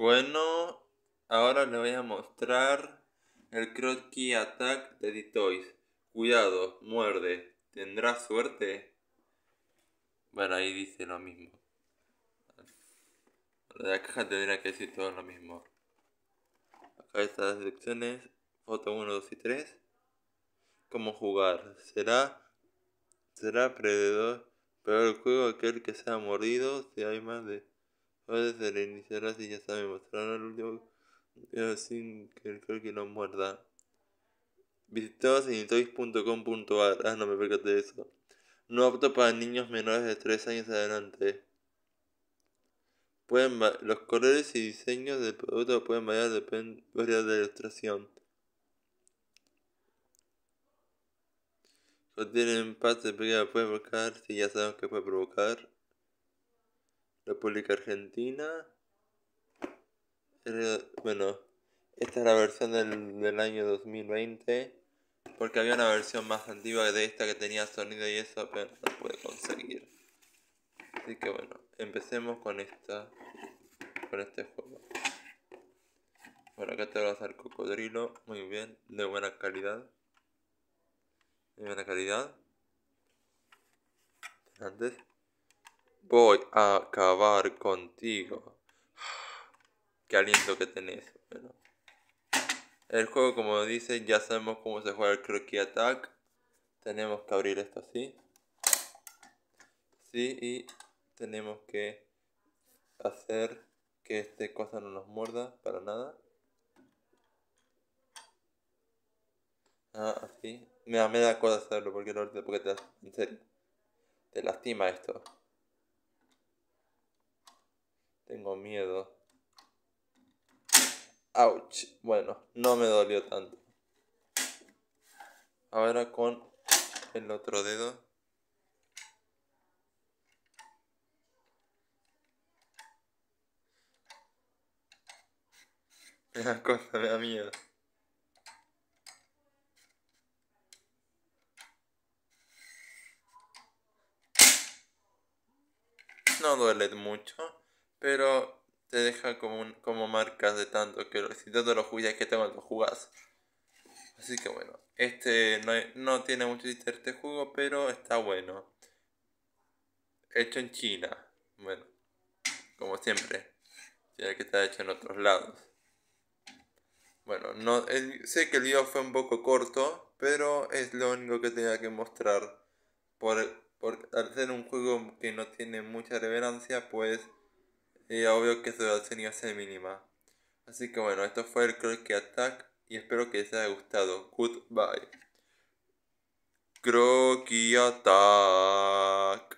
Bueno, ahora le voy a mostrar el Crocky Attack de D-Toys. Cuidado, muerde. ¿Tendrá suerte? Bueno, ahí dice lo mismo. La caja tendría que decir todo lo mismo. Acá están las secciones. Foto 1, 2 y 3. ¿Cómo jugar? ¿Será, será predador? Pero el juego aquel que sea mordido, si hay más de... Puede se reiniciará si ya sabe mostrar el último video sin que el croquis no muerda. Visitados en itoys.com.ar. Ah, no me percaté de eso. No apto para niños menores de 3 años adelante. Pueden los colores y diseños del producto pueden variar depende de la ilustración. Contienen de pequeña puede provocar, si ya sabemos que puede provocar. República Argentina. Bueno, esta es la versión del, del año 2020. Porque había una versión más antigua de esta que tenía sonido y eso, pero no pude conseguir. Así que bueno, empecemos con esta. Con este juego. Bueno, acá te va a hacer cocodrilo. Muy bien, de buena calidad. De buena calidad. Antes. Voy a acabar contigo. Qué aliento que tenés. Bueno. El juego, como dice, ya sabemos cómo se juega el Croquis Attack. Tenemos que abrir esto así. Sí, y tenemos que hacer que este cosa no nos muerda para nada. Ah, así. Mira, me da cosa hacerlo porque, porque te, en serio, te lastima esto. Tengo miedo. Ouch. Bueno, no me dolió tanto. Ahora con el otro dedo. Cosa me da miedo. No duele mucho, pero te deja como, como marcas de tanto que si tanto lo jugas que tengo lo jugás. Así que bueno, este no, no tiene mucho chiste este juego, pero está bueno. Hecho en China. Bueno, como siempre. Tiene que estar hecho en otros lados. Bueno, no, sé que el video fue un poco corto, pero es lo único que tenía que mostrar. Por, por al ser un juego que no tiene mucha relevancia, pues y obvio que su duración iba a ser mínima. Así que bueno, esto fue el Croquis Attack y espero que les haya gustado. Goodbye. Croquis Attack.